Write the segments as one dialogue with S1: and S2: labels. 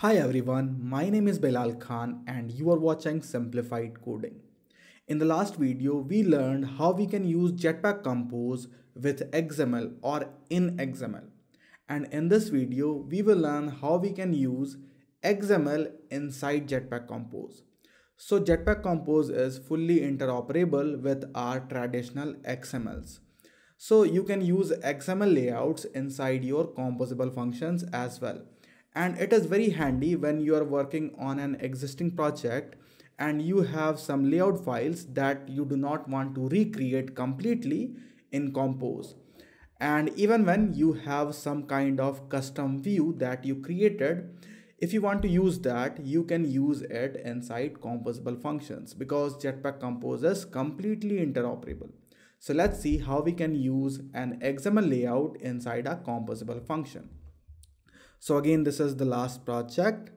S1: Hi everyone, my name is Belal Khan and you are watching Simplified Coding. In the last video, we learned how we can use Jetpack Compose with XML or in XML. And in this video, we will learn how we can use XML inside Jetpack Compose. So Jetpack Compose is fully interoperable with our traditional XMLs. So you can use XML layouts inside your composable functions as well. And it is very handy when you are working on an existing project and you have some layout files that you do not want to recreate completely in Compose. And even when you have some kind of custom view that you created, if you want to use that, you can use it inside composable functions because Jetpack Compose is completely interoperable. So let's see how we can use an XML layout inside a composable function. So again, this is the last project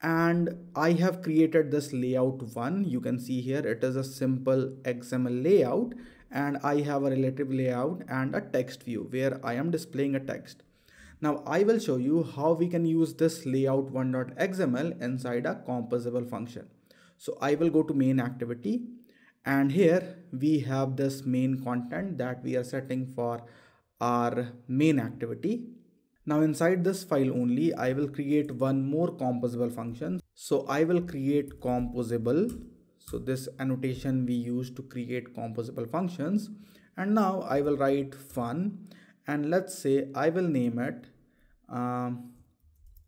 S1: and I have created this layout one. You can see here it is a simple XML layout and I have a relative layout and a text view where I am displaying a text. Now I will show you how we can use this layout one.xml inside a composable function. So I will go to main activity and here we have this main content that we are setting for our main activity. Now inside this file only, I will create one more composable function. So I will create composable. So this annotation we use to create composable functions. And now I will write fun and let's say I will name it um,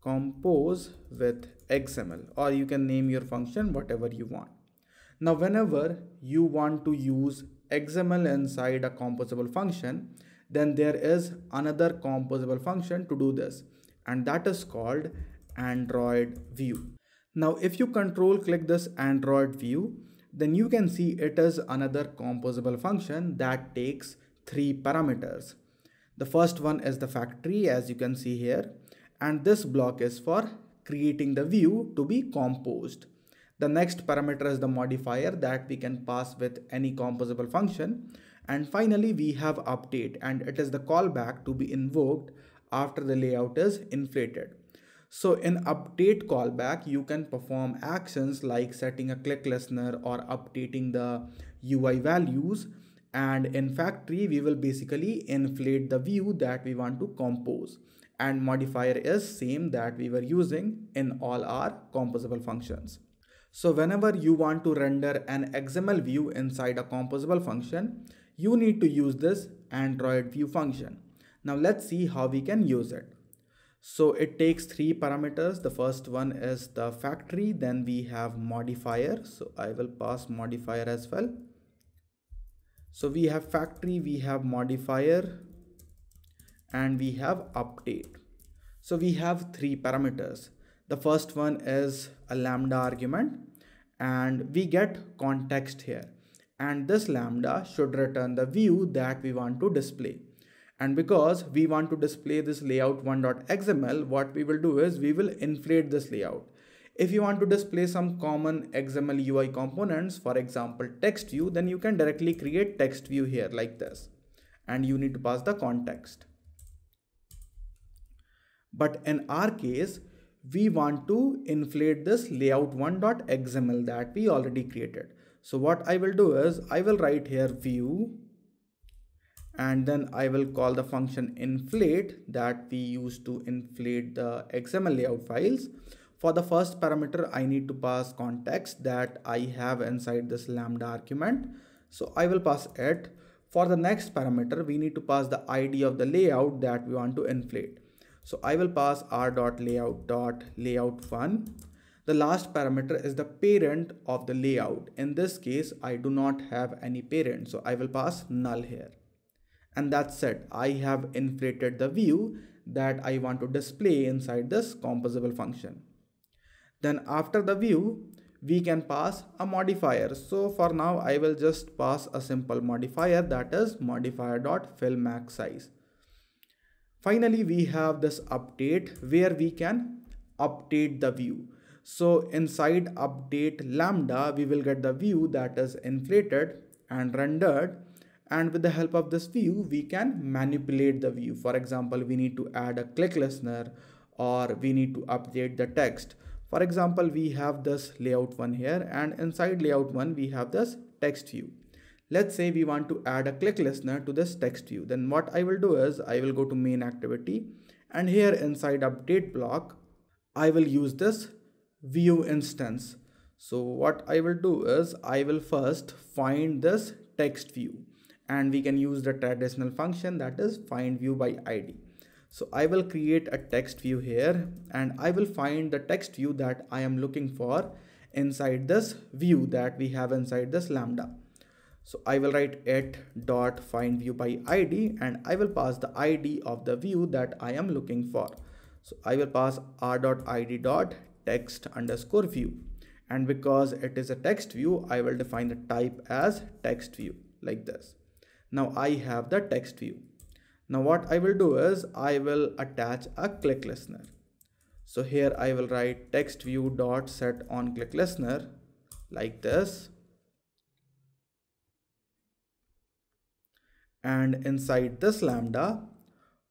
S1: compose with XML or you can name your function whatever you want. Now whenever you want to use XML inside a composable function, then there is another composable function to do this and that is called Android view. Now if you control click this Android view, then you can see it is another composable function that takes three parameters. The first one is the factory as you can see here and this block is for creating the view to be composed. The next parameter is the modifier that we can pass with any composable function. And finally, we have update and it is the callback to be invoked after the layout is inflated. So in update callback, you can perform actions like setting a click listener or updating the UI values and in factory we will basically inflate the view that we want to compose and modifier is same that we were using in all our composable functions. So whenever you want to render an XML view inside a composable function, you need to use this Android view function. Now let's see how we can use it. So it takes three parameters. The first one is the factory. Then we have modifier. So I will pass modifier as well. So we have factory, we have modifier, and we have update. So we have three parameters. The first one is a lambda argument and we get context here. And this lambda should return the view that we want to display. And because we want to display this layout one.xml, what we will do is we will inflate this layout. If you want to display some common XML UI components, for example, text view, then you can directly create text view here like this. And you need to pass the context. But in our case, we want to inflate this layout1.xml that we already created. So what I will do is I will write here view and then I will call the function inflate that we use to inflate the XML layout files. For the first parameter, I need to pass context that I have inside this lambda argument. So I will pass it. For the next parameter, we need to pass the ID of the layout that we want to inflate. So I will pass r.layout.layout1. The last parameter is the parent of the layout. In this case, I do not have any parent. So I will pass null here. And that's it. I have inflated the view that I want to display inside this composable function. Then after the view, we can pass a modifier. So for now, I will just pass a simple modifier that is modifier.fill max size. Finally, we have this update where we can update the view. So inside update lambda, we will get the view that is inflated and rendered. And with the help of this view, we can manipulate the view. For example, we need to add a click listener or we need to update the text. For example, we have this layout one here and inside layout one, we have this text view. Let's say we want to add a click listener to this text view. Then what I will do is I will go to main activity and here inside update block, I will use this view instance. So what I will do is I will first find this text view and we can use the traditional function that is find view by ID. So I will create a text view here and I will find the text view that I am looking for inside this view that we have inside this lambda. So I will write it dot find view by ID and I will pass the ID of the view that I am looking for. So I will pass r dot id dot text underscore view. And because it is a text view, I will define the type as text view like this. Now I have the text view. Now what I will do is I will attach a click listener. So here I will write text view dot set on click listener like this and inside this lambda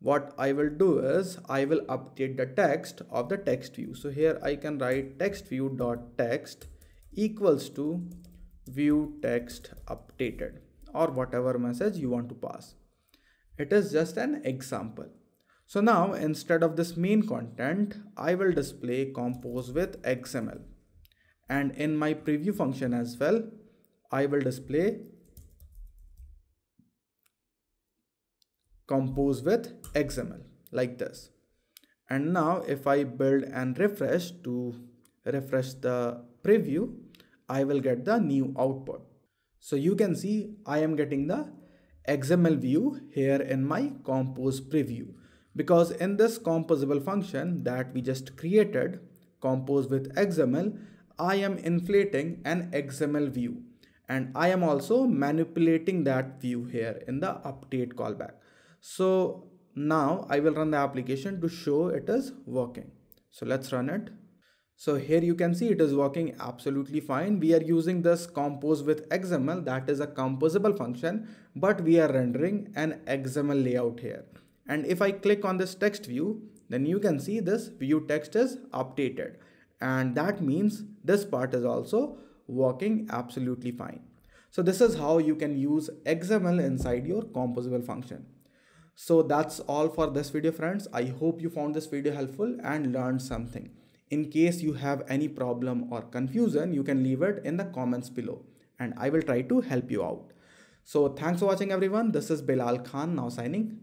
S1: what I will do is I will update the text of the text view. So here I can write text view dot text equals to view text updated or whatever message you want to pass. It is just an example. So now instead of this main content, I will display compose with XML. And in my preview function as well, I will display compose with XML like this. And now if I build and refresh to refresh the preview, I will get the new output. So you can see I am getting the XML view here in my compose preview because in this composable function that we just created compose with XML, I am inflating an XML view and I am also manipulating that view here in the update callback. So now I will run the application to show it is working. So let's run it. So here you can see it is working absolutely fine. We are using this compose with XML that is a composable function, but we are rendering an XML layout here. And if I click on this text view, then you can see this view text is updated. And that means this part is also working absolutely fine. So this is how you can use XML inside your composable function. So that's all for this video friends. I hope you found this video helpful and learned something. In case you have any problem or confusion, you can leave it in the comments below and I will try to help you out. So thanks for watching everyone. This is Belal Khan now signing